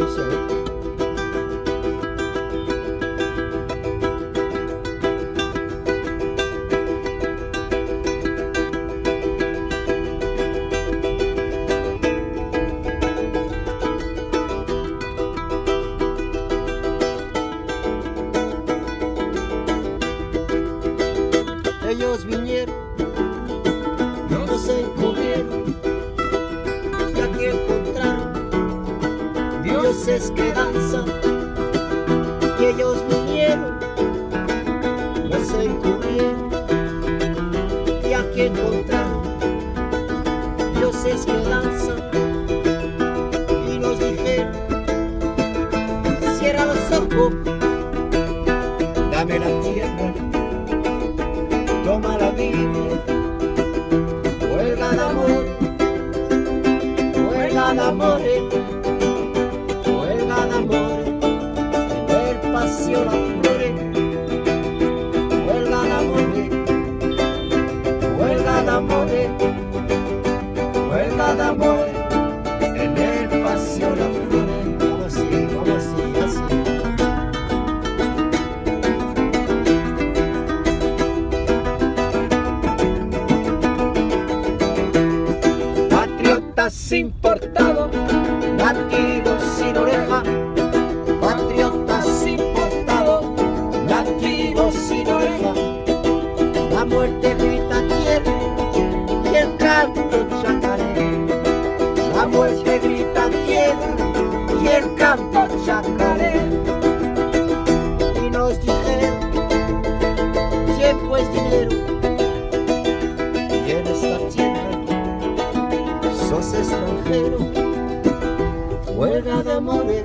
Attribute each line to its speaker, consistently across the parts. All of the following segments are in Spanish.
Speaker 1: no sé. ellos vinieron, nos encubrieron y aquí encontraron dioses que danzan y ellos vinieron, nos encubrieron y aquí encontraron dioses que danzan y nos dijeron, cierra los ojos, dame la tierra toma la Biblia, huelga de amor, huelga de amores, patriotas importados, nativos sin oreja, patriotas importados, nativos sin oreja, la muerte grita tierra y el canto sos extranjero. Huelga de amores,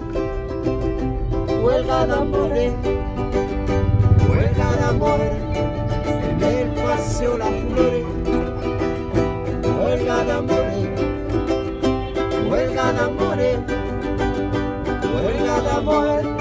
Speaker 1: huelga de amores, huelga de amores, en el paseo las flores. Huelga de amores, huelga de amores, huelga de amores,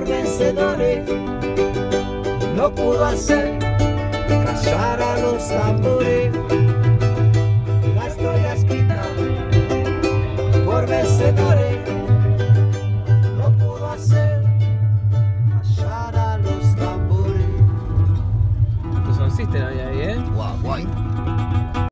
Speaker 1: vencedores no pudo hacer callar a los tambores